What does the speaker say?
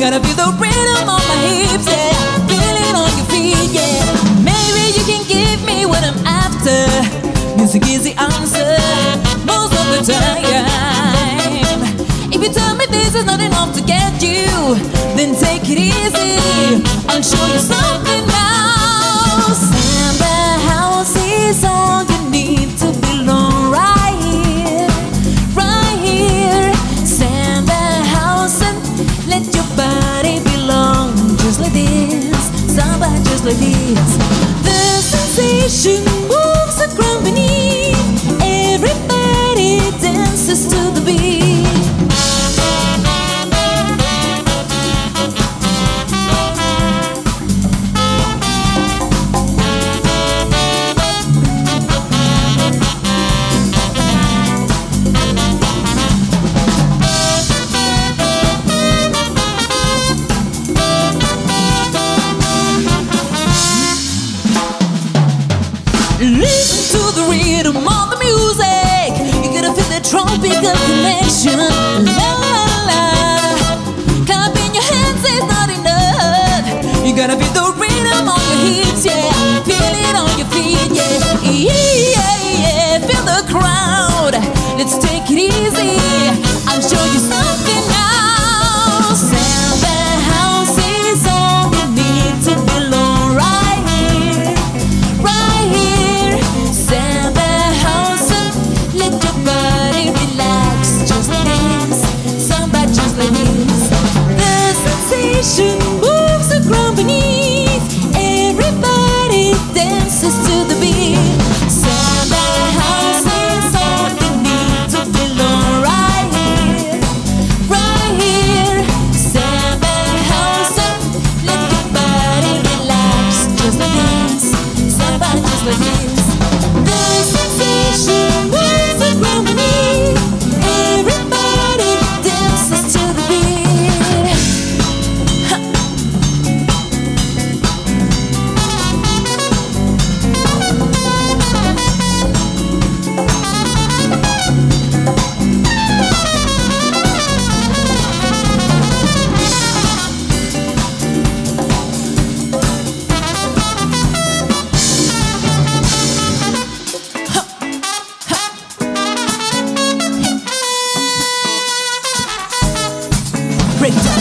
Gotta feel the rhythm on my hips, yeah. On your feet, yeah. Maybe you can give me what I'm after. Music is the answer most of the time. If you tell me this is not enough to get you, then take it easy. I'll show you something now. Like this. Samba just like this. The sensation Listen to the rhythm of the music. You gotta feel the tropical connection. La la la. Clapping your hands is not enough. You gotta feel the rhythm on your hips, yeah. Feel it on your feet, yeah. Yeah, yeah. Feel the crowd. Let's take it easy. Richter